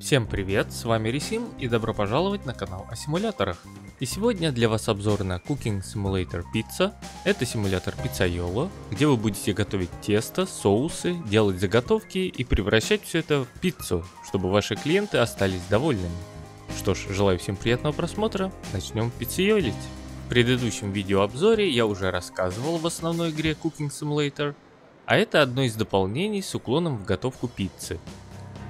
Всем привет, с вами Ресим и добро пожаловать на канал о симуляторах. И сегодня для вас обзор на Cooking Simulator Pizza. Это симулятор пиццайоло, где вы будете готовить тесто, соусы, делать заготовки и превращать все это в пиццу, чтобы ваши клиенты остались довольными. Что ж, желаю всем приятного просмотра, начнем пиццейолить. В предыдущем видеообзоре я уже рассказывал в основной игре Cooking Simulator, а это одно из дополнений с уклоном в готовку пиццы.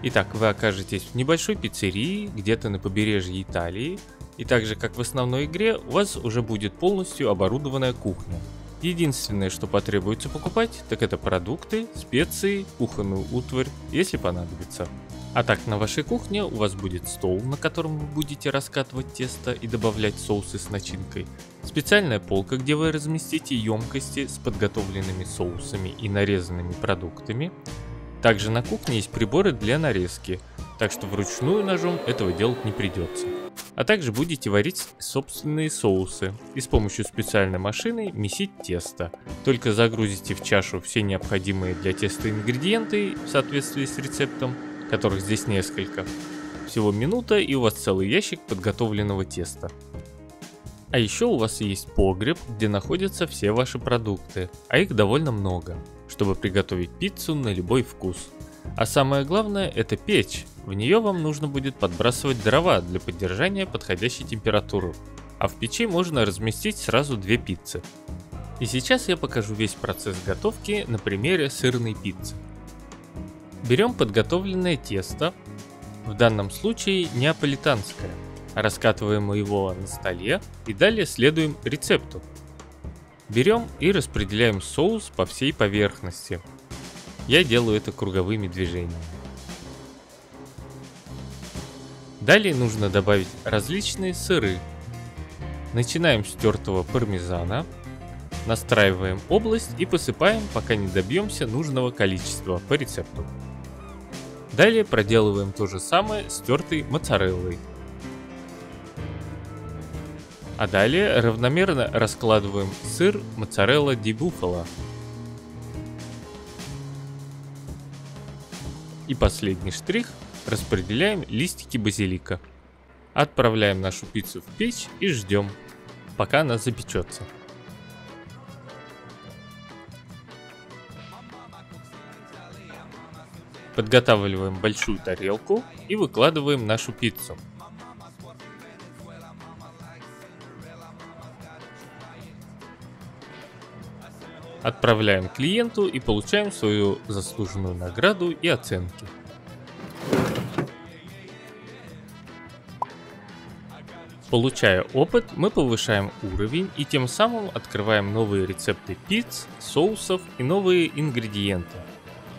Итак, вы окажетесь в небольшой пиццерии, где-то на побережье Италии, и так же как в основной игре, у вас уже будет полностью оборудованная кухня. Единственное, что потребуется покупать, так это продукты, специи, кухонную утварь, если понадобится. А так на вашей кухне у вас будет стол, на котором вы будете раскатывать тесто и добавлять соусы с начинкой, специальная полка, где вы разместите емкости с подготовленными соусами и нарезанными продуктами, также на кухне есть приборы для нарезки, так что вручную ножом этого делать не придется. А также будете варить собственные соусы и с помощью специальной машины месить тесто. Только загрузите в чашу все необходимые для теста ингредиенты в соответствии с рецептом, которых здесь несколько. Всего минута и у вас целый ящик подготовленного теста. А еще у вас есть погреб, где находятся все ваши продукты, а их довольно много чтобы приготовить пиццу на любой вкус. А самое главное это печь. В нее вам нужно будет подбрасывать дрова для поддержания подходящей температуры. А в печи можно разместить сразу две пиццы. И сейчас я покажу весь процесс готовки на примере сырной пиццы. Берем подготовленное тесто, в данном случае неаполитанское, раскатываем его на столе и далее следуем рецепту. Берем и распределяем соус по всей поверхности. Я делаю это круговыми движениями. Далее нужно добавить различные сыры. Начинаем с тертого пармезана, настраиваем область и посыпаем, пока не добьемся нужного количества по рецепту. Далее проделываем то же самое с тертой моцареллой. А далее равномерно раскладываем сыр моцарелла ди буфало. И последний штрих распределяем листики базилика. Отправляем нашу пиццу в печь и ждем, пока она запечется. Подготавливаем большую тарелку и выкладываем нашу пиццу. Отправляем клиенту и получаем свою заслуженную награду и оценки. Получая опыт, мы повышаем уровень и тем самым открываем новые рецепты пиц, соусов и новые ингредиенты.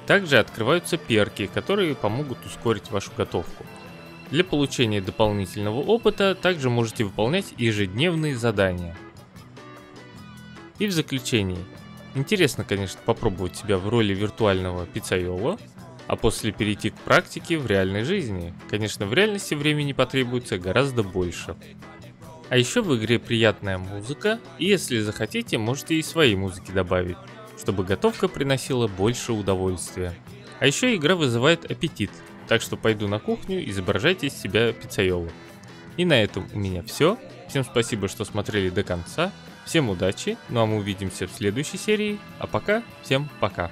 Также открываются перки, которые помогут ускорить вашу готовку. Для получения дополнительного опыта также можете выполнять ежедневные задания. И в заключение, Интересно, конечно, попробовать себя в роли виртуального пиццайола, а после перейти к практике в реальной жизни. Конечно, в реальности времени потребуется гораздо больше. А еще в игре приятная музыка, и если захотите, можете и свои музыки добавить, чтобы готовка приносила больше удовольствия. А еще игра вызывает аппетит, так что пойду на кухню, изображайте из себя пиццайола. И на этом у меня все. Всем спасибо, что смотрели до конца. Всем удачи, ну а мы увидимся в следующей серии. А пока, всем пока.